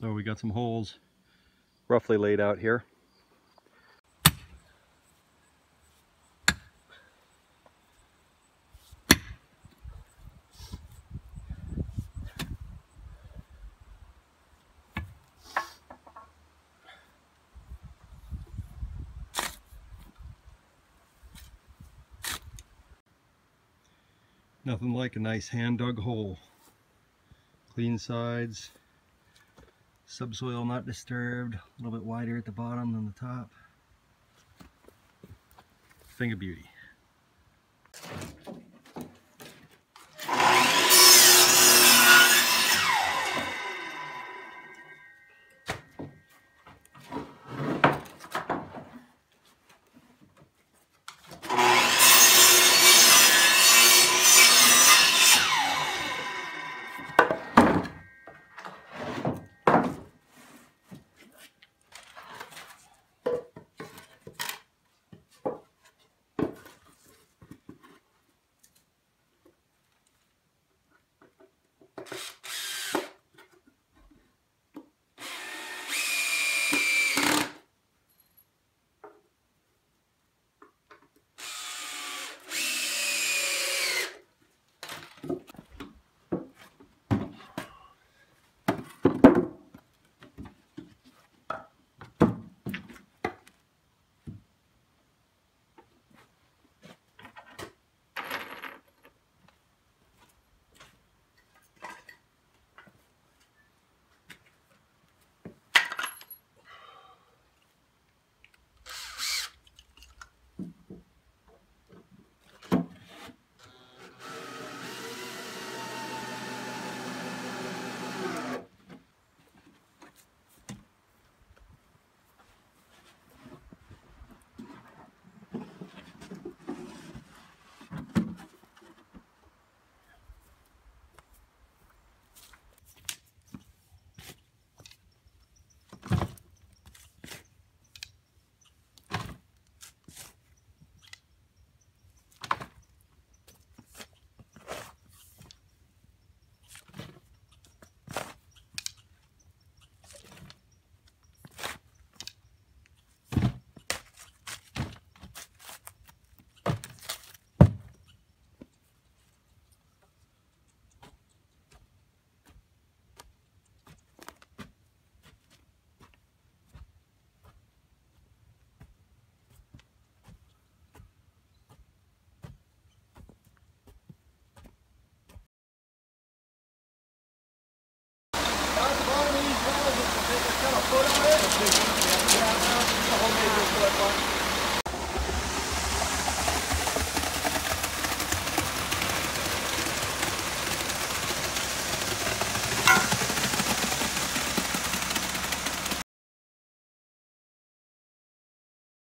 So we got some holes roughly laid out here. Nothing like a nice hand dug hole. Clean sides, subsoil not disturbed, a little bit wider at the bottom than the top. Thing of beauty. Thank you.